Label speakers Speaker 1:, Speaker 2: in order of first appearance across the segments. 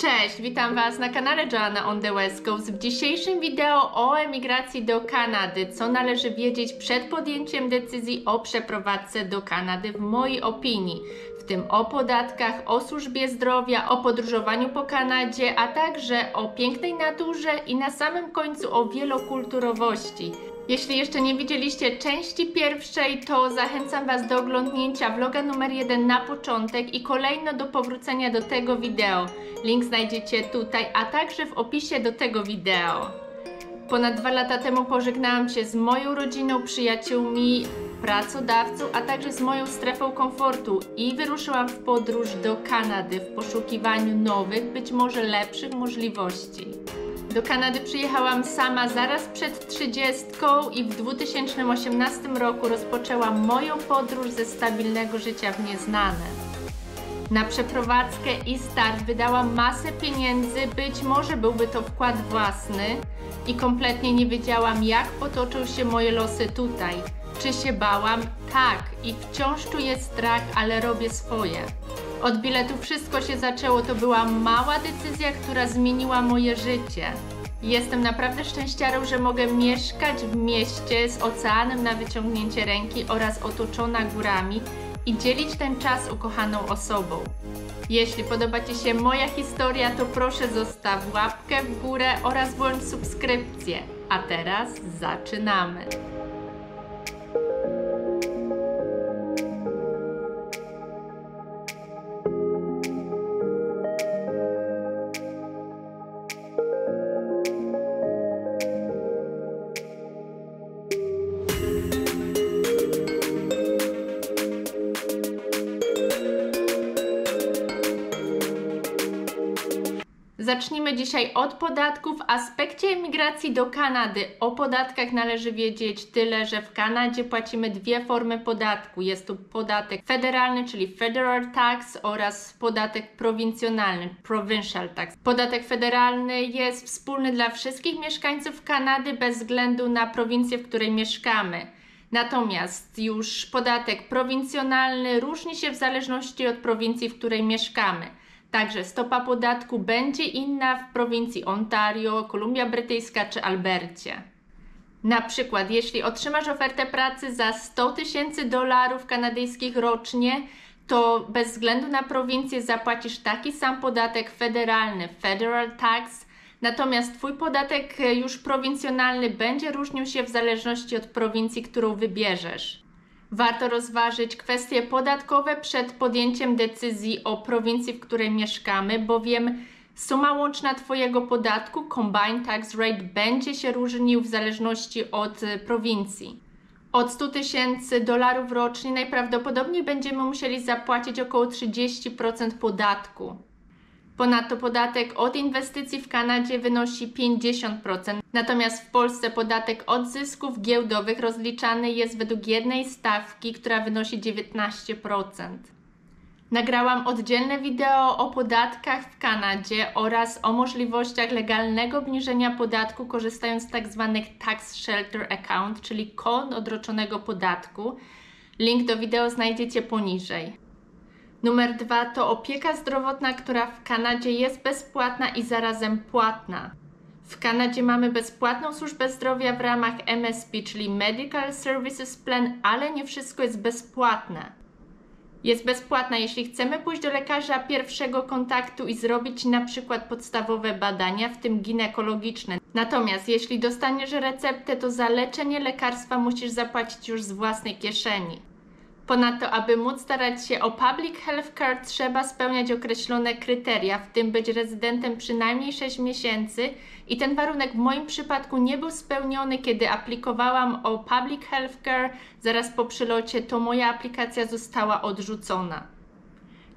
Speaker 1: Cześć, witam Was na kanale Joanna on the West Coast. W dzisiejszym wideo o emigracji do Kanady, co należy wiedzieć przed podjęciem decyzji o przeprowadzce do Kanady w mojej opinii, w tym o podatkach, o służbie zdrowia, o podróżowaniu po Kanadzie, a także o pięknej naturze i na samym końcu o wielokulturowości. Jeśli jeszcze nie widzieliście części pierwszej, to zachęcam Was do oglądnięcia vloga numer 1 na początek i kolejno do powrócenia do tego wideo. Link znajdziecie tutaj, a także w opisie do tego wideo. Ponad dwa lata temu pożegnałam się z moją rodziną, przyjaciółmi, pracodawcą, a także z moją strefą komfortu i wyruszyłam w podróż do Kanady w poszukiwaniu nowych, być może lepszych możliwości. Do Kanady przyjechałam sama zaraz przed 30 i w 2018 roku rozpoczęłam moją podróż ze stabilnego życia w nieznane. Na przeprowadzkę i start wydałam masę pieniędzy, być może byłby to wkład własny i kompletnie nie wiedziałam, jak potoczą się moje losy tutaj. Czy się bałam? Tak, i wciąż czuję strach, ale robię swoje. Od biletu wszystko się zaczęło. To była mała decyzja, która zmieniła moje życie. Jestem naprawdę szczęściarą, że mogę mieszkać w mieście z oceanem na wyciągnięcie ręki oraz otoczona górami i dzielić ten czas ukochaną osobą. Jeśli podoba Ci się moja historia, to proszę zostaw łapkę w górę oraz włącz subskrypcję. A teraz zaczynamy! Zacznijmy dzisiaj od podatków. W aspekcie emigracji do Kanady o podatkach należy wiedzieć tyle, że w Kanadzie płacimy dwie formy podatku. Jest to podatek federalny, czyli federal tax oraz podatek prowincjonalny, provincial tax. Podatek federalny jest wspólny dla wszystkich mieszkańców Kanady bez względu na prowincję, w której mieszkamy. Natomiast już podatek prowincjonalny różni się w zależności od prowincji, w której mieszkamy. Także stopa podatku będzie inna w prowincji Ontario, Kolumbia Brytyjska czy Albercie. Na przykład, jeśli otrzymasz ofertę pracy za 100 tysięcy dolarów kanadyjskich rocznie, to bez względu na prowincję zapłacisz taki sam podatek federalny, federal tax, natomiast Twój podatek już prowincjonalny będzie różnił się w zależności od prowincji, którą wybierzesz. Warto rozważyć kwestie podatkowe przed podjęciem decyzji o prowincji, w której mieszkamy, bowiem suma łączna Twojego podatku, combined tax rate, będzie się różnił w zależności od e, prowincji. Od 100 tysięcy dolarów rocznie najprawdopodobniej będziemy musieli zapłacić około 30% podatku. Ponadto podatek od inwestycji w Kanadzie wynosi 50%, natomiast w Polsce podatek od zysków giełdowych rozliczany jest według jednej stawki, która wynosi 19%. Nagrałam oddzielne wideo o podatkach w Kanadzie oraz o możliwościach legalnego obniżenia podatku korzystając z tzw. Tak tax shelter account, czyli kont odroczonego podatku. Link do wideo znajdziecie poniżej. Numer dwa to opieka zdrowotna, która w Kanadzie jest bezpłatna i zarazem płatna. W Kanadzie mamy bezpłatną służbę zdrowia w ramach MSP, czyli Medical Services Plan, ale nie wszystko jest bezpłatne. Jest bezpłatna, jeśli chcemy pójść do lekarza pierwszego kontaktu i zrobić na przykład podstawowe badania, w tym ginekologiczne. Natomiast jeśli dostaniesz receptę, to za leczenie lekarstwa musisz zapłacić już z własnej kieszeni. Ponadto, aby móc starać się o public health care, trzeba spełniać określone kryteria, w tym być rezydentem przynajmniej 6 miesięcy i ten warunek w moim przypadku nie był spełniony, kiedy aplikowałam o public health care zaraz po przylocie, to moja aplikacja została odrzucona.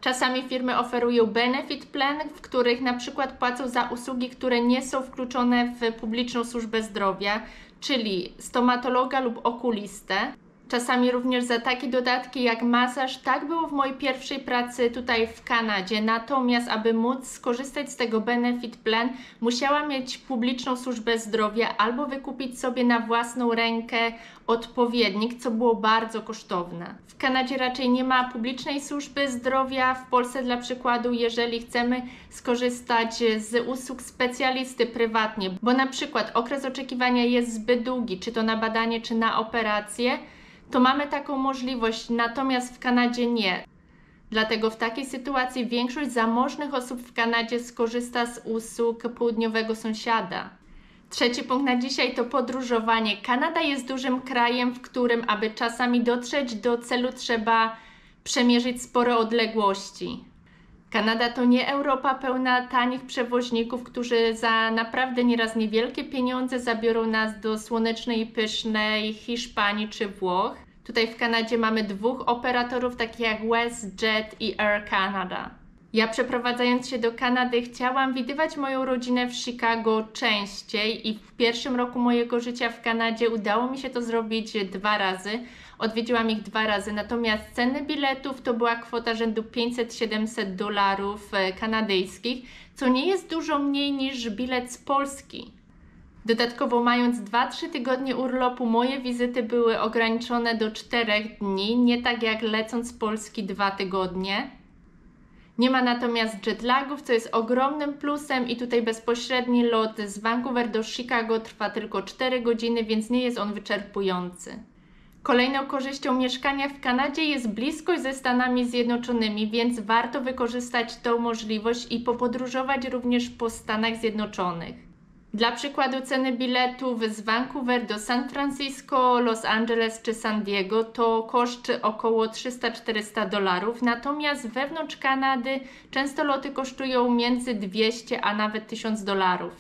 Speaker 1: Czasami firmy oferują benefit plan, w których na przykład płacą za usługi, które nie są wkluczone w publiczną służbę zdrowia, czyli stomatologa lub okulistę. Czasami również za takie dodatki jak masaż. Tak było w mojej pierwszej pracy tutaj w Kanadzie. Natomiast, aby móc skorzystać z tego Benefit Plan, musiałam mieć publiczną służbę zdrowia albo wykupić sobie na własną rękę odpowiednik, co było bardzo kosztowne. W Kanadzie raczej nie ma publicznej służby zdrowia. W Polsce, dla przykładu, jeżeli chcemy skorzystać z usług specjalisty prywatnie, bo na przykład okres oczekiwania jest zbyt długi, czy to na badanie, czy na operację, to mamy taką możliwość, natomiast w Kanadzie nie. Dlatego w takiej sytuacji większość zamożnych osób w Kanadzie skorzysta z usług południowego sąsiada. Trzeci punkt na dzisiaj to podróżowanie. Kanada jest dużym krajem, w którym, aby czasami dotrzeć do celu, trzeba przemierzyć spore odległości. Kanada to nie Europa pełna tanich przewoźników, którzy za naprawdę nieraz niewielkie pieniądze zabiorą nas do słonecznej i pysznej Hiszpanii czy Włoch. Tutaj w Kanadzie mamy dwóch operatorów, takich jak WestJet i Air Canada. Ja przeprowadzając się do Kanady chciałam widywać moją rodzinę w Chicago częściej i w pierwszym roku mojego życia w Kanadzie udało mi się to zrobić dwa razy. Odwiedziłam ich dwa razy, natomiast ceny biletów to była kwota rzędu 500-700 dolarów e, kanadyjskich, co nie jest dużo mniej niż bilet z Polski. Dodatkowo mając 2-3 tygodnie urlopu, moje wizyty były ograniczone do 4 dni, nie tak jak lecąc z Polski 2 tygodnie. Nie ma natomiast jetlagów, co jest ogromnym plusem i tutaj bezpośredni lot z Vancouver do Chicago trwa tylko 4 godziny, więc nie jest on wyczerpujący. Kolejną korzyścią mieszkania w Kanadzie jest bliskość ze Stanami Zjednoczonymi, więc warto wykorzystać tą możliwość i popodróżować również po Stanach Zjednoczonych. Dla przykładu ceny biletów z Vancouver do San Francisco, Los Angeles czy San Diego to koszt około 300-400 dolarów, natomiast wewnątrz Kanady często loty kosztują między 200 a nawet 1000 dolarów.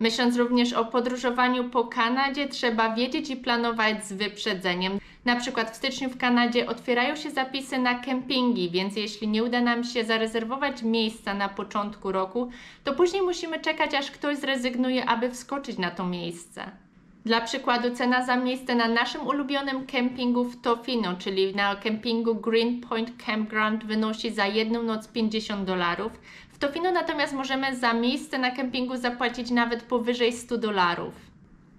Speaker 1: Myśląc również o podróżowaniu po Kanadzie, trzeba wiedzieć i planować z wyprzedzeniem. Na przykład w styczniu w Kanadzie otwierają się zapisy na kempingi, więc jeśli nie uda nam się zarezerwować miejsca na początku roku, to później musimy czekać, aż ktoś zrezygnuje, aby wskoczyć na to miejsce. Dla przykładu cena za miejsce na naszym ulubionym kempingu w Tofino, czyli na kempingu Green Point Campground wynosi za jedną noc 50 dolarów. W Tofino natomiast możemy za miejsce na kempingu zapłacić nawet powyżej 100 dolarów.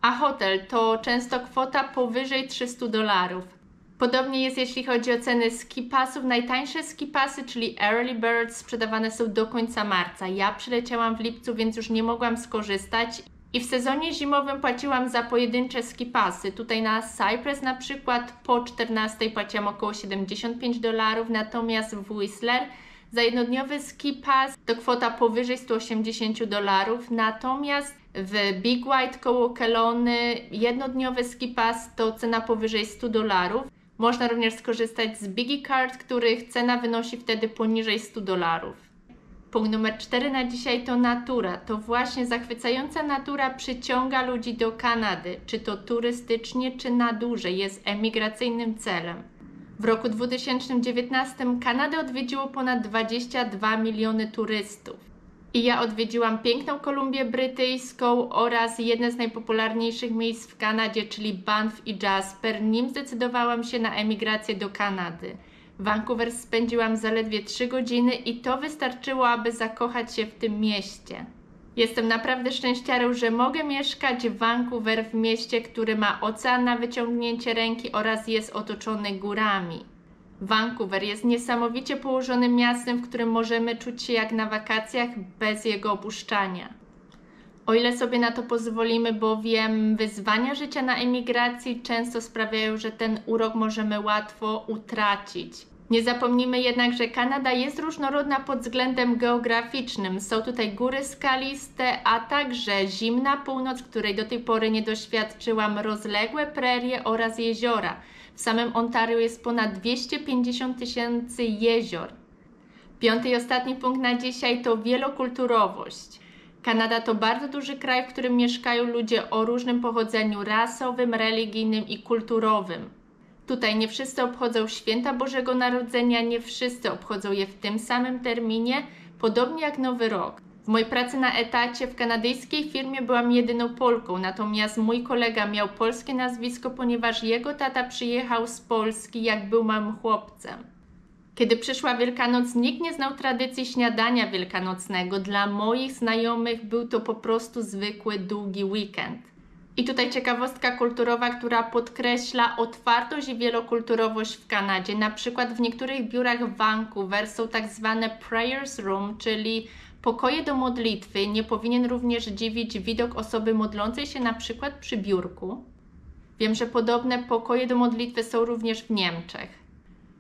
Speaker 1: A hotel to często kwota powyżej 300 dolarów. Podobnie jest jeśli chodzi o ceny ski pasów. Najtańsze ski pasy, czyli Early Birds, sprzedawane są do końca marca. Ja przyleciałam w lipcu, więc już nie mogłam skorzystać i w sezonie zimowym płaciłam za pojedyncze skipasy. Tutaj na Cypress na przykład po 14 płaciłam około 75 dolarów, natomiast w Whistler za jednodniowy ski pass to kwota powyżej 180 dolarów, natomiast w Big White koło Kelony jednodniowy ski pass to cena powyżej 100 dolarów. Można również skorzystać z Biggie Card, których cena wynosi wtedy poniżej 100 dolarów. Punkt numer 4 na dzisiaj to natura. To właśnie zachwycająca natura przyciąga ludzi do Kanady, czy to turystycznie, czy na dłużej, jest emigracyjnym celem. W roku 2019 Kanadę odwiedziło ponad 22 miliony turystów. I ja odwiedziłam piękną Kolumbię Brytyjską oraz jedne z najpopularniejszych miejsc w Kanadzie, czyli Banff i Jasper, nim zdecydowałam się na emigrację do Kanady. Vancouver spędziłam zaledwie 3 godziny i to wystarczyło, aby zakochać się w tym mieście. Jestem naprawdę szczęściarą, że mogę mieszkać w Vancouver w mieście, który ma ocean na wyciągnięcie ręki oraz jest otoczony górami. Vancouver jest niesamowicie położonym miastem, w którym możemy czuć się jak na wakacjach bez jego opuszczania. O ile sobie na to pozwolimy, bowiem wyzwania życia na emigracji często sprawiają, że ten urok możemy łatwo utracić. Nie zapomnijmy jednak, że Kanada jest różnorodna pod względem geograficznym. Są tutaj góry skaliste, a także zimna północ, której do tej pory nie doświadczyłam, rozległe prerie oraz jeziora. W samym Ontario jest ponad 250 tysięcy jezior. Piąty i ostatni punkt na dzisiaj to wielokulturowość. Kanada to bardzo duży kraj, w którym mieszkają ludzie o różnym pochodzeniu rasowym, religijnym i kulturowym. Tutaj nie wszyscy obchodzą święta Bożego Narodzenia, nie wszyscy obchodzą je w tym samym terminie, podobnie jak Nowy Rok. Mojej pracy na etacie w kanadyjskiej firmie byłam jedyną Polką, natomiast mój kolega miał polskie nazwisko, ponieważ jego tata przyjechał z Polski, jak był małym chłopcem. Kiedy przyszła Wielkanoc, nikt nie znał tradycji śniadania wielkanocnego. Dla moich znajomych był to po prostu zwykły, długi weekend. I tutaj ciekawostka kulturowa, która podkreśla otwartość i wielokulturowość w Kanadzie. Na przykład w niektórych biurach w Vancouver są tak zwane prayers room, czyli pokoje do modlitwy. Nie powinien również dziwić widok osoby modlącej się na przykład przy biurku. Wiem, że podobne pokoje do modlitwy są również w Niemczech.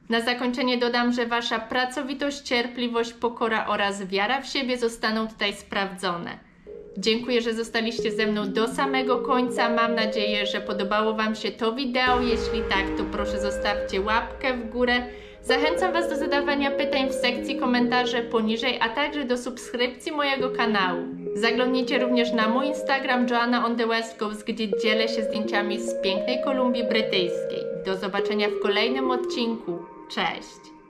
Speaker 1: Na zakończenie dodam, że Wasza pracowitość, cierpliwość, pokora oraz wiara w siebie zostaną tutaj sprawdzone. Dziękuję, że zostaliście ze mną do samego końca. Mam nadzieję, że podobało Wam się to wideo. Jeśli tak, to proszę zostawcie łapkę w górę. Zachęcam Was do zadawania pytań w sekcji komentarzy poniżej, a także do subskrypcji mojego kanału. Zaglądnijcie również na mój Instagram Joanna on the West Coast, gdzie dzielę się zdjęciami z pięknej Kolumbii Brytyjskiej. Do zobaczenia w kolejnym odcinku. Cześć!